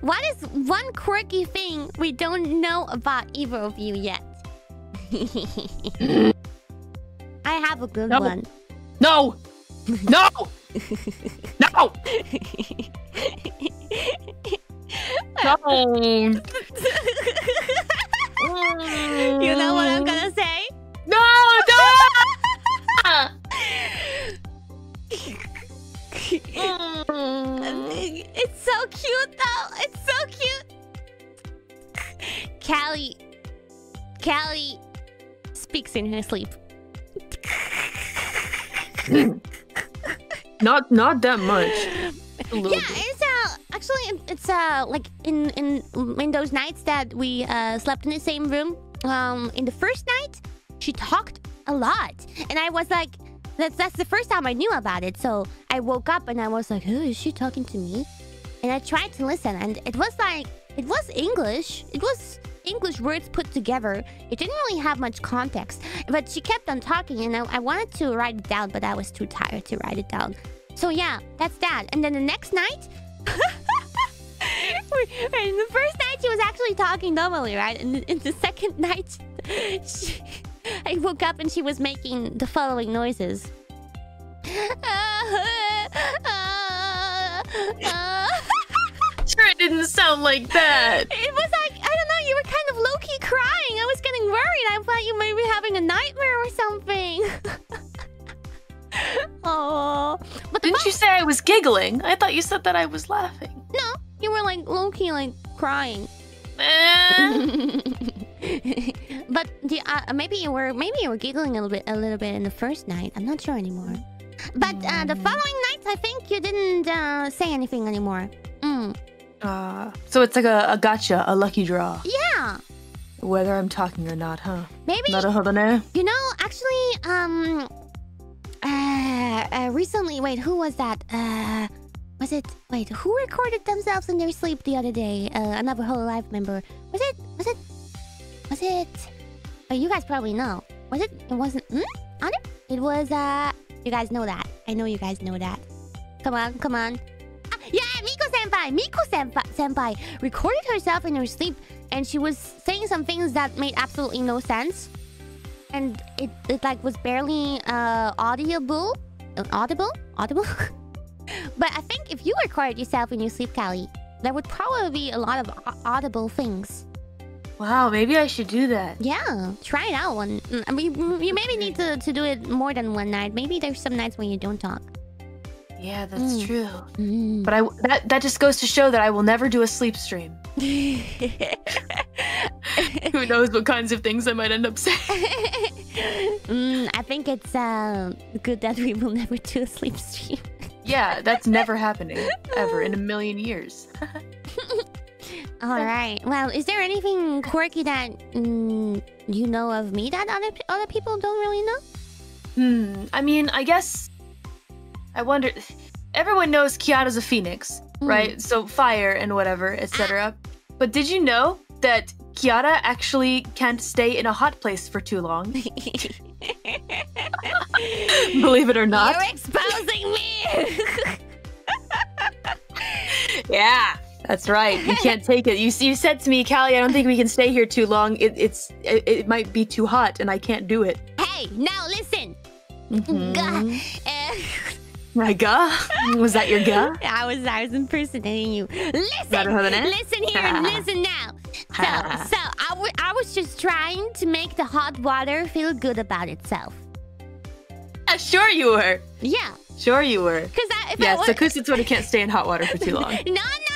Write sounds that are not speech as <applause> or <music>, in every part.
what is one quirky thing we don't know about either of you yet? <laughs> I have a good No. one. No! No! <laughs> no! <laughs> Don't! It's so cute though. It's so cute. Calli. Calli speaks in her sleep. <laughs> not not that much. <laughs> A little Yeah, bit. it's uh actually it's uh like in in in those nights that we uh slept in the same room. Um, in the first night, she talked a lot, and I was like, that's that's the first time I knew about it. So I woke up and I was like, oh, is she talking to me? And I tried to listen, and it was like it was English. It was English words put together. It didn't really have much context, but she kept on talking, and I, I wanted to write it down, but I was too tired to write it down. So yeah, that's that. And then the next night, <laughs> the first night she was actually talking normally, right? And in the second <laughs> night, she, I woke up and she was making the following noises. Sure, it didn't sound like that. It was like, I don't know, you were kind of low key crying. I was getting worried. I thought you might be having a nightmare or something. <laughs> oh. But Didn't you say I was giggling? I thought you said that I was laughing. No, you were like low key, like crying. Eh. <laughs> but the, uh, maybe you were maybe you were giggling a little bit a little bit in the first night. I'm not sure anymore. But uh, the following nights, I think you didn't uh, say anything anymore. Mm. Uh, so it's like a, a gotcha, a lucky draw. Yeah, Whether I'm talking or not, huh? maybe Not a hodane. you know. Actually, um, uh, uh, recently, wait, who was that? Uh, was it? Wait, who recorded themselves in their sleep the other day? Uh, another Hololive member. Was it? Was it? Was it? Oh, you guys probably know. Was it? It wasn't. Hmm? On it? It was. Uh, you guys know that. I know you guys know that. Come on, come on. Ah, yeah, Miko senpai. Miko senpai, senpai recorded herself in her sleep, and she was saying some things that made absolutely no sense, and it it like was barely uh audible, uh, audible, audible. <laughs> but I think if you recorded yourself in your sleep, Calli, there would probably be a lot of audible things. Wow, maybe I should do that. Yeah, try it out one. mm, I mean, mm, you maybe need to, to do it more than one night. Maybe there's some nights when you don't talk. Yeah, that's Mm. true. Mm. But I that that just goes to show that I will never do a sleep stream. <laughs> <laughs> Who knows what kinds of things I might end up saying? <laughs> mm, I think it's uh, good that we will never do a sleep stream. Yeah, that's never happening ever in a million years. All right. Well, is there anything quirky that mm, you know of me that other other people don't really know? Hmm. I mean, I guess I wonder. Everyone knows Kiara's a phoenix, Mm. right? So fire and whatever, etc. But did you know that Kiara actually can't stay in a hot place for too long? <laughs> Believe it or not. You're exposing me. <laughs> Yeah, that's right. You can't take it. You you said to me, Calli, I don't think we can stay here too long. It, it's it, it might be too hot, and I can't do it. hey, now listen. Mhm. Gah. Uh, <laughs> My ga? Was that your ga? <laughs> I was I was impersonating you. Listen, listen here, and <laughs> listen now. So, so I, w- I was just trying to make the hot water feel good about itself. Uh, sure you were. Yeah, Sure you were. because I if I Yeah, wa- so Kusotori can't stay in hot water for too long. no, no,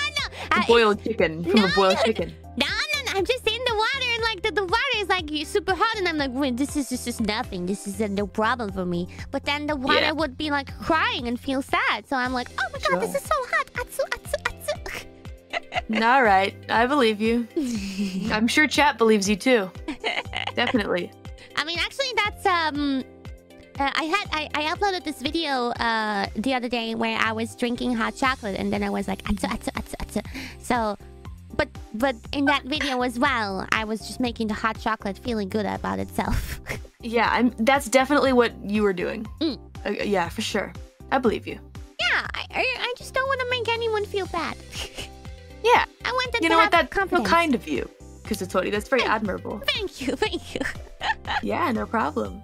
I, boiled chicken from No, a boiled chicken. No, no, no. I'm just in the water, and like the, the water is like super hot, and I'm like, wait, this is just, just nothing. This is uh, no problem for me. But then the water Yeah. would be like crying and feel sad. So I'm like, oh my god, this is so hot. Atsu, atsu, atsu. <laughs> All right, I believe you. <laughs> I'm sure chat believes you too. <laughs> Definitely. I mean, actually, that's um. Uh, I had I, I uploaded this video uh the other day where I was drinking hot chocolate and then I was like atsu, atsu, atsu. So but but in that video as well I was just making the hot chocolate feeling good about itself <laughs> Yeah, I'm. That's definitely what you were doing. Mm. Uh, yeah, for sure. I believe you. yeah I, I, just don't want to make anyone feel bad <laughs> Yeah. I want them You to know have what? That's so confidence. kind of you, Kusotori. That's very admirable. Thank you, <laughs> thank you. Yeah, no problem.